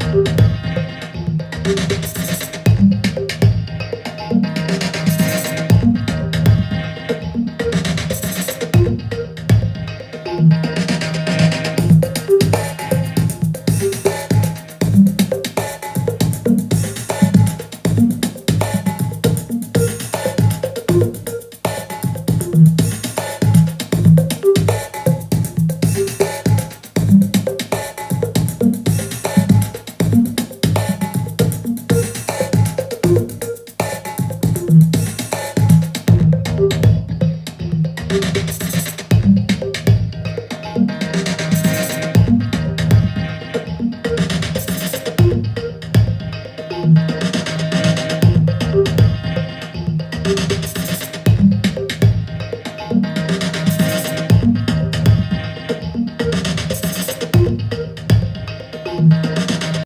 Música